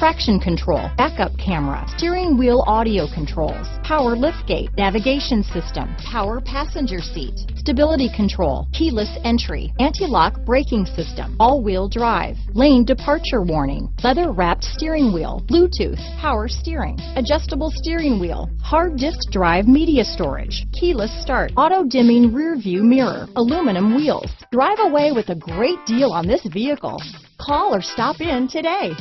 traction control, backup camera, steering wheel audio controls, power liftgate, navigation system, power passenger seat, stability control, keyless entry, anti-lock braking system, all-wheel drive, lane departure warning, leather wrapped steering wheel, Bluetooth, power steering, adjustable steering wheel, hard disk drive media storage, keyless start, auto dimming rear view mirror, aluminum wheels. Drive away with a great deal on this vehicle. Call or stop in today.